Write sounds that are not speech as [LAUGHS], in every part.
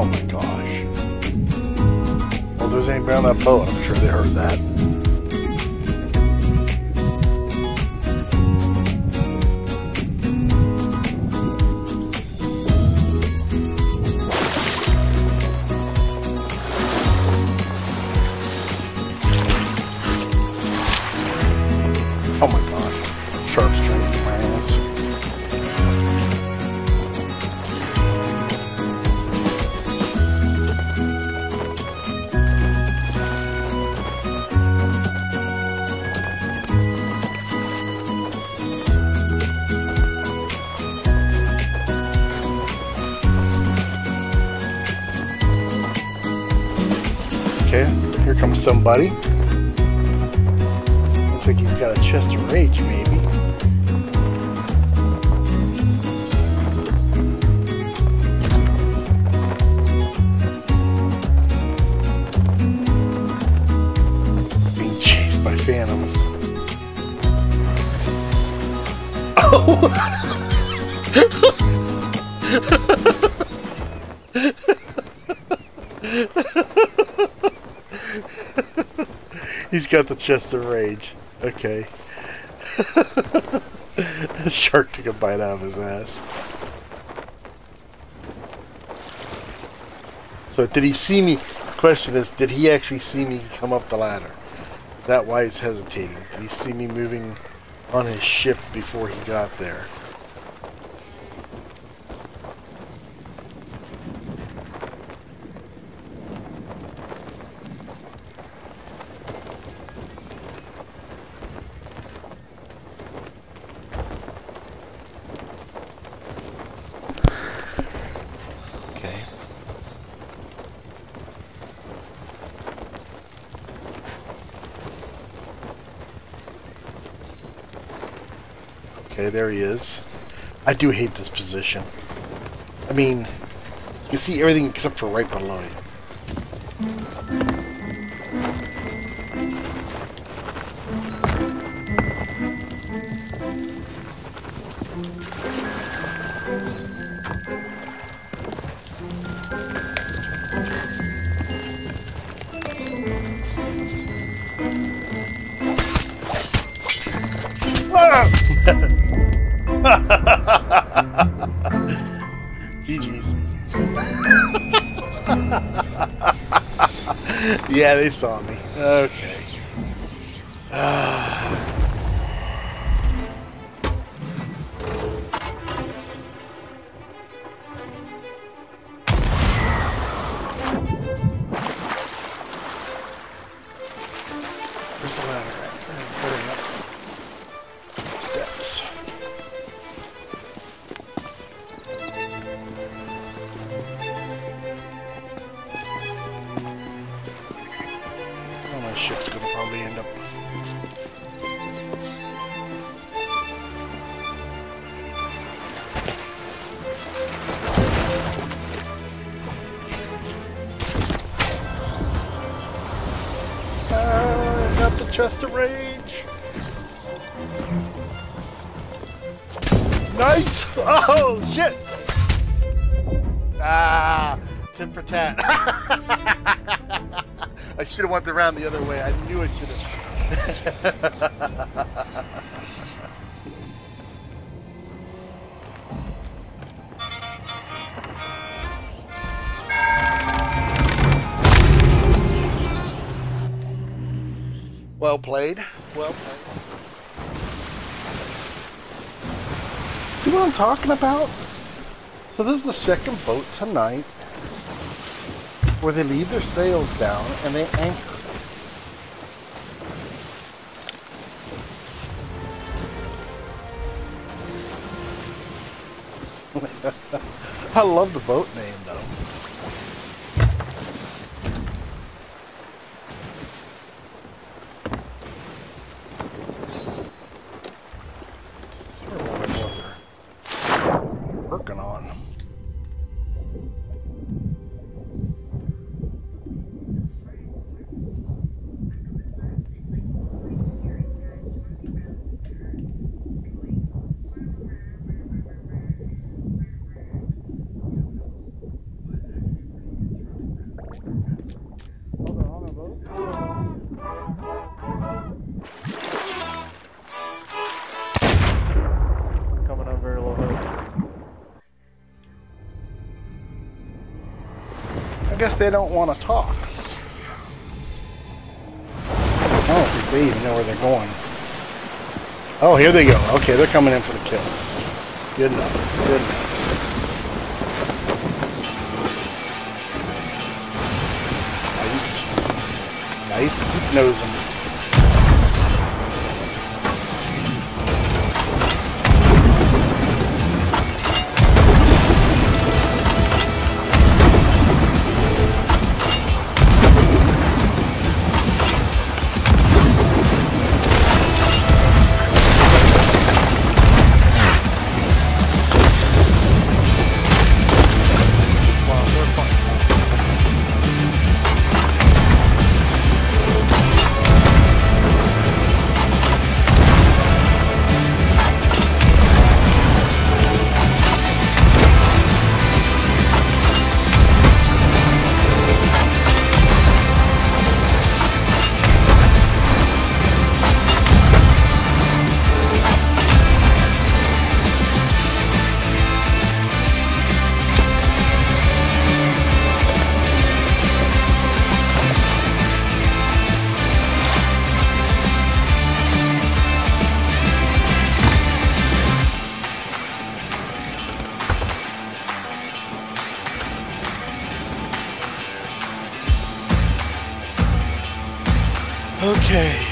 Oh my gosh. Well, there's ain't on that boat. I'm sure they heard that. Oh my gosh. Sharks somebody. Looks like he's got a chest of rage, maybe. Being chased by phantoms. [LAUGHS] [LAUGHS] He's got the chest of rage. Okay. [LAUGHS] the shark took a bite out of his ass. So did he see me? The question is, did he actually see me come up the ladder? Is that why he's hesitating? Did he see me moving on his ship before he got there? Okay, there he is. I do hate this position. I mean, you see everything except for right below you. GG's. [LAUGHS] yeah, they saw me. Okay. Ah. Ship's gonna probably end up. Ah, got the chest of rage. Nice! [LAUGHS] Oh, shit! Ah, tit for tat. [LAUGHS] I should have went around the other way. I knew I should have. well played. Well played. See what I'm talking about? So this is the second boat tonight where they leave their sails down and they anchor. [LAUGHS] I love the boat name guess they don't want to talk. I don't think they even know where they're going. Oh, here they go. Okay, they're coming in for the kill. Good enough. Good enough. Nice. Nice. Keep nosing. Okay.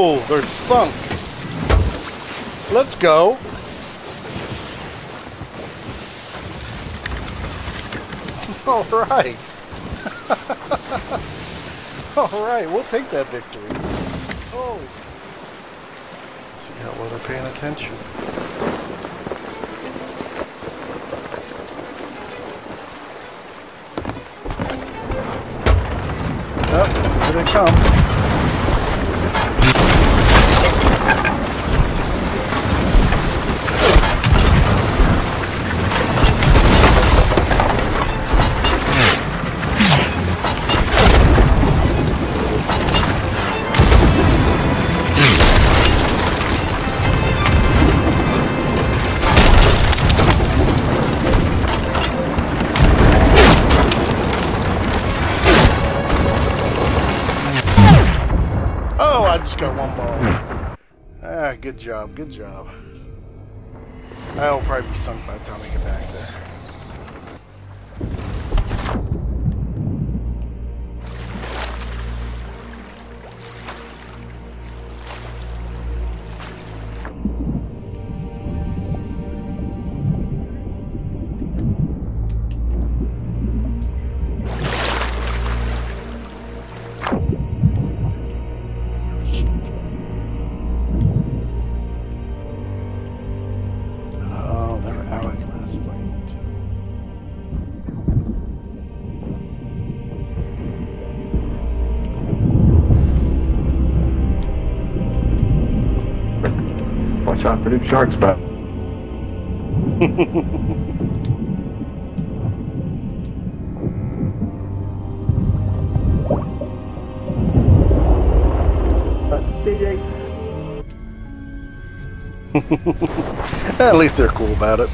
Oh, they're sunk. Let's go. [LAUGHS] All right. [LAUGHS] All right, we'll take that victory. Oh. See how well they're paying attention. Oh, here they come. Got one ball. Ah, good job, good job. I'll probably be sunk by the time I get back there. Out sharks, bro. [LAUGHS] At least they're cool about it.